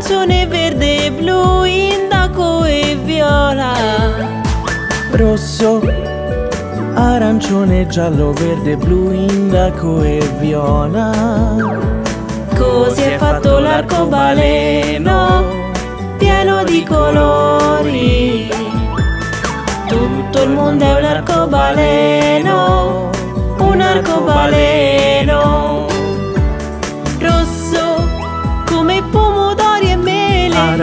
arancione, verde, blu, indaco e viola. Rosso, arancione, giallo, verde, blu, indaco e viola. Così è fatto l'arcobaleno, pieno di colori. Tutto il mondo è un arcobaleno, un arcobaleno.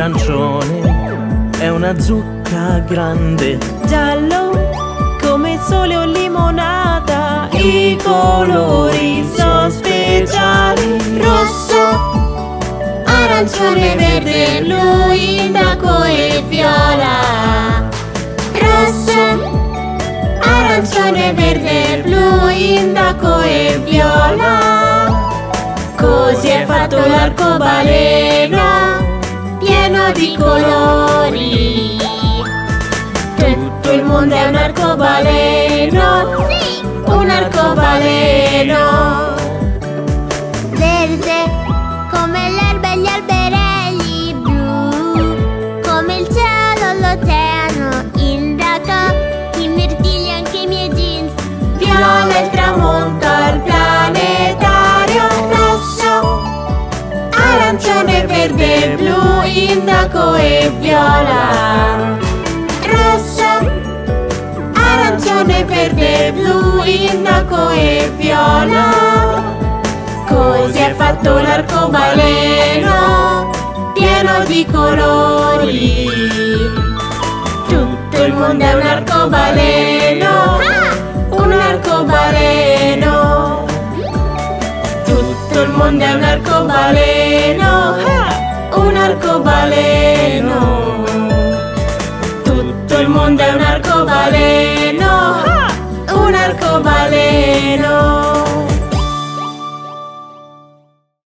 Arancione, è una zucca grande. giallo come sole o limonata. I colori sono speciali. Rosso, arancione, verde, blu, indaco e viola. Rosso, arancione, verde, blu, indaco e viola. Così è fatto l'arcobaleno, di colori. Tutto il mondo è un arcobaleno, un arcobaleno. Verde blu, indaco e viola. Rosso Arancione, verde, blu, indaco e viola. Così è fatto l'arcobaleno Pieno di colori. Tutto il mondo è un arcobaleno un arcobaleno. Tutto il mondo è un arcobaleno arcobaleno. Tutto il mondo è un arcobaleno. Un arcobaleno